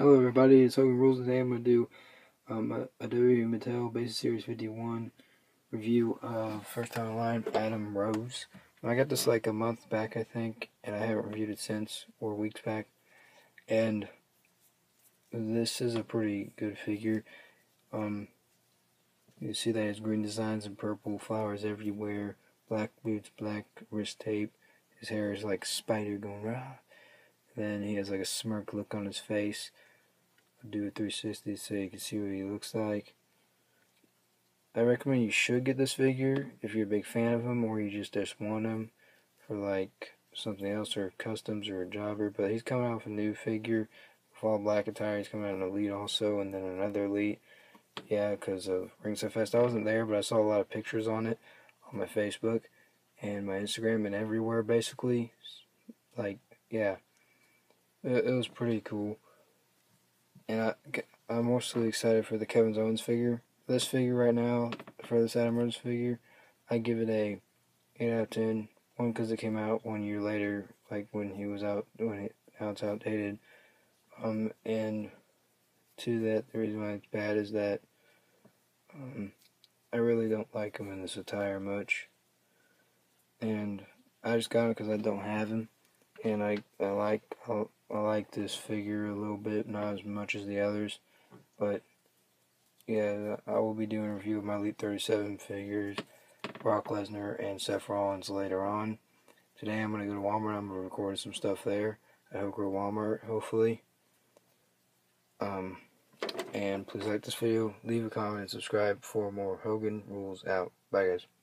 Hello everybody, it's Hogan Rules today. I'm going to do um, a, a WWE Mattel Basic Series 51 review of First Time Online Adam Rose. I got this like a month back I think, and I haven't reviewed it since, or weeks back. And this is a pretty good figure. Um, you see that has green designs and purple flowers everywhere, black boots, black wrist tape. His hair is like spider going rah. Then he has like a smirk look on his face. Do a 360 so you can see what he looks like. I recommend you should get this figure if you're a big fan of him or you just just want him for like something else or customs or a jobber. But he's coming out with a new figure with all black attire. He's coming out an elite also and then another elite. Yeah, because of Ringside Fest. I wasn't there, but I saw a lot of pictures on it on my Facebook and my Instagram and everywhere basically. Like, yeah, it, it was pretty cool and I, I'm mostly excited for the Kevin Owens figure. This figure right now, for this Adam Rose figure, I give it a 8 out of 10. One, because it came out one year later, like when he was out, when it, now it's outdated. Um, and two, that the reason why it's bad is that um, I really don't like him in this attire much. And I just got him because I don't have him. And I, I like, I like this figure a little bit, not as much as the others, but yeah, I will be doing a review of my Elite 37 figures, Brock Lesnar and Seth Rollins later on. Today I'm going to go to Walmart, I'm going to record some stuff there i at Hooker Walmart, hopefully. Um, and please like this video, leave a comment, and subscribe for more Hogan Rules out. Bye guys.